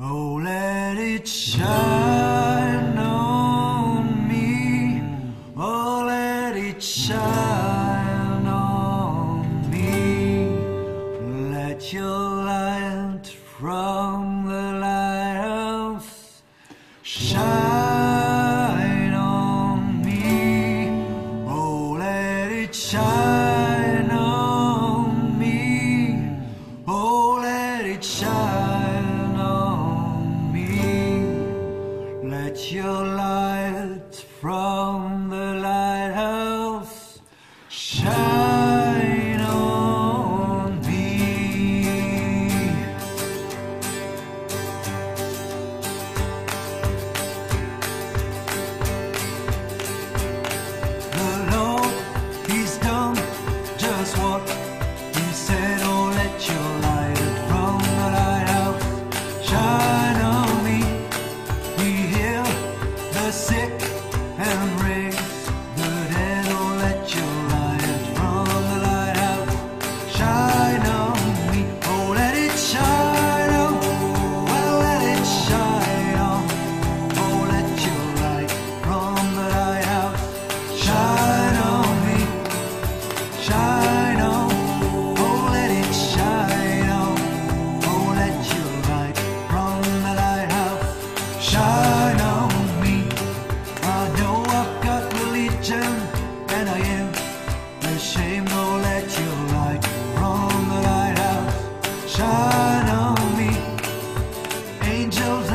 Oh, let it shine on me. Oh, let it shine on me. Let your light from the lighthouse shine from the lighthouse shine on me. The Lord, He's done just what He said. Oh, let your light from the lighthouse shine. angels